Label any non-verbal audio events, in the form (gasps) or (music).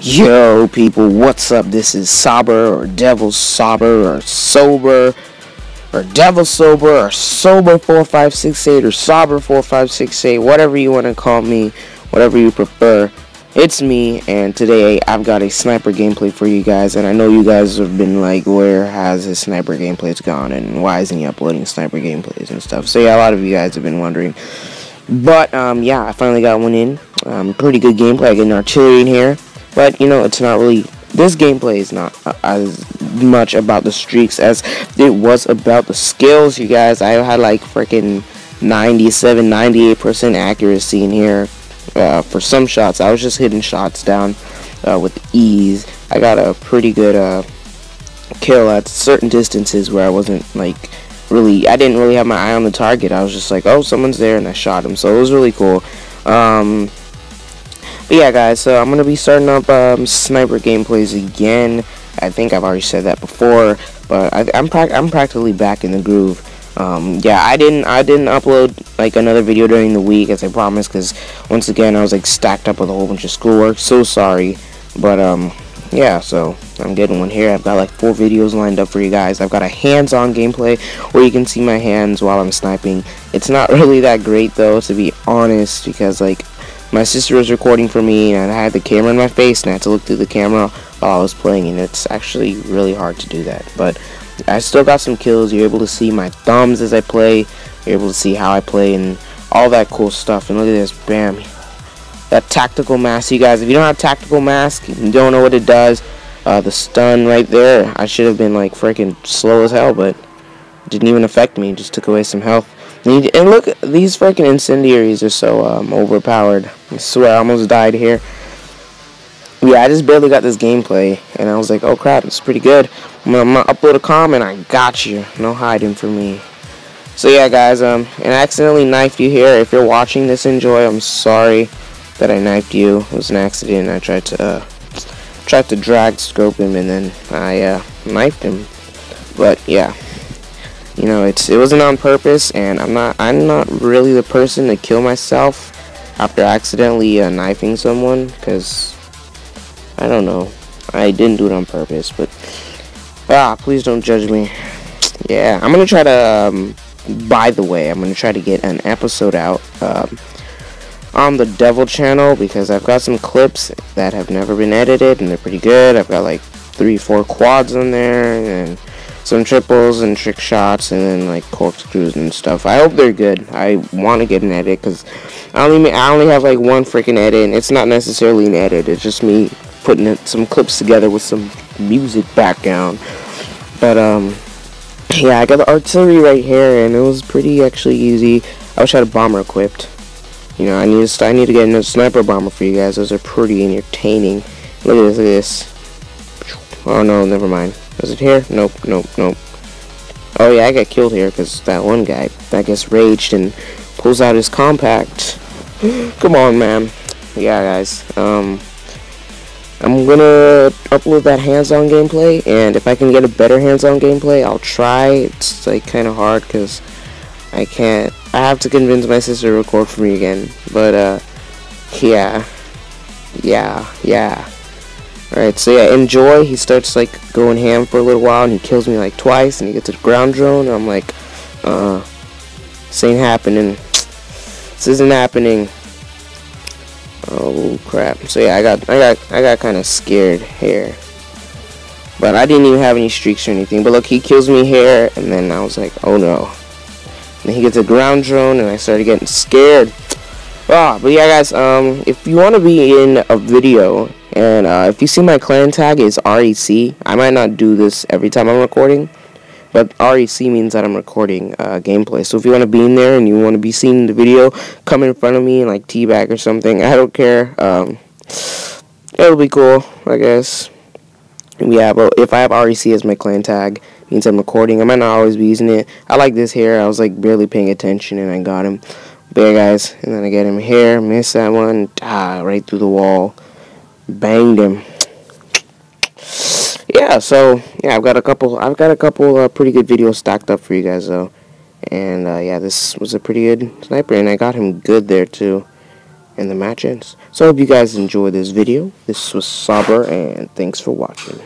Yo, people, what's up? This is Sobber or Devil Sobber or Sobber or Devil Sobber or Sobber 4568 or Sobber 4568, whatever you want to call me, whatever you prefer. It's me, and today I've got a sniper gameplay for you guys. And I know you guys have been like, where has his sniper gameplays gone? And why isn't he uploading sniper gameplays and stuff? So, yeah, a lot of you guys have been wondering. But, um, yeah, I finally got one in. Um, pretty good gameplay. I get an artillery in here. But, you know, it's not really... This gameplay is not as much about the streaks as it was about the skills, you guys. I had, like, freaking 97, 98% accuracy in here uh, for some shots. I was just hitting shots down uh, with ease. I got a pretty good uh, kill at certain distances where I wasn't, like, really... I didn't really have my eye on the target. I was just like, oh, someone's there, and I shot him. So it was really cool. Um... But yeah, guys, so I'm going to be starting up um, sniper gameplays again. I think I've already said that before, but I, am pra I'm practically back in the groove. Um, yeah, I didn't I didn't upload like another video during the week as I promised because once again I was like stacked up with a whole bunch of schoolwork. So sorry, but um, yeah, so I'm getting one here. I've got like four videos lined up for you guys. I've got a hands-on gameplay where you can see my hands while I'm sniping. It's not (laughs) really that great though, to be honest, because like my sister was recording for me and I had the camera in my face and I had to look through the camera while I was playing and it's actually really hard to do that. But I still got some kills. You're able to see my thumbs as I play. You're able to see how I play and all that cool stuff. And look at this bam. That tactical mask you guys if you don't have tactical mask you don't know what it does uh, the stun right there I should have been like freaking slow as hell but didn't even affect me. Just took away some health and look, these freaking incendiaries are so um, overpowered. I swear, I almost died here. Yeah, I just barely got this gameplay, and I was like, oh crap, it's pretty good. I'm gonna, I'm gonna upload a comment, I got you. No hiding from me. So yeah, guys, um, and I accidentally knifed you here. If you're watching this, enjoy. I'm sorry that I knifed you. It was an accident. I tried to, uh, tried to drag scope him, and then I, uh, knifed him. But, yeah you know it's it wasn't on purpose and I'm not I'm not really the person to kill myself after accidentally uh, knifing someone because I don't know. I didn't do it on purpose but ah please don't judge me. Yeah I'm gonna try to um, by the way I'm gonna try to get an episode out um, on the devil channel because I've got some clips that have never been edited and they're pretty good. I've got like three four quads on there and some triples and trick shots and then like corkscrews and stuff. I hope they're good. I want to get an edit because I only I only have like one freaking edit and it's not necessarily an edit. It's just me putting some clips together with some music background. But um yeah, I got the artillery right here and it was pretty actually easy. I wish I had a bomber equipped. You know, I need to I need to get a sniper bomber for you guys. Those are pretty entertaining. Look at this, look at this. Oh no, never mind. Was it here? Nope, nope, nope. Oh yeah, I got killed here because that one guy, I guess, raged and pulls out his compact. (gasps) Come on, man. Yeah, guys. Um, I'm gonna upload that hands-on gameplay, and if I can get a better hands-on gameplay, I'll try. It's like kind of hard because I can't. I have to convince my sister to record for me again. But uh, yeah, yeah, yeah. Alright, so yeah, enjoy. He starts like going ham for a little while and he kills me like twice and he gets a ground drone and I'm like, uh, this ain't happening. This isn't happening. Oh crap. So yeah, I got I got I got kinda scared here. But I didn't even have any streaks or anything. But look, he kills me here and then I was like, oh no. And he gets a ground drone and I started getting scared. Ah, but yeah guys, um if you wanna be in a video and uh, if you see my clan tag is REC, I might not do this every time I'm recording, but REC means that I'm recording uh, gameplay. So if you want to be in there and you want to be seen in the video, come in front of me and like teabag or something. I don't care. Um, it'll be cool, I guess. Yeah, but if I have REC as my clan tag, means I'm recording. I might not always be using it. I like this here. I was like barely paying attention and I got him. But yeah, guys, and then I get him here, miss that one, ah, right through the wall banged him. Yeah, so yeah, I've got a couple. I've got a couple uh, pretty good videos stacked up for you guys though, and uh, yeah, this was a pretty good sniper, and I got him good there too. and the match ends. So I hope you guys enjoyed this video. This was Sobber, and thanks for watching.